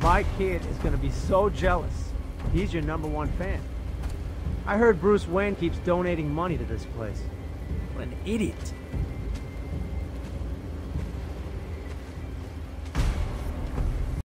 My kid is gonna be so jealous. He's your number one fan. I heard Bruce Wayne keeps donating money to this place. What an idiot.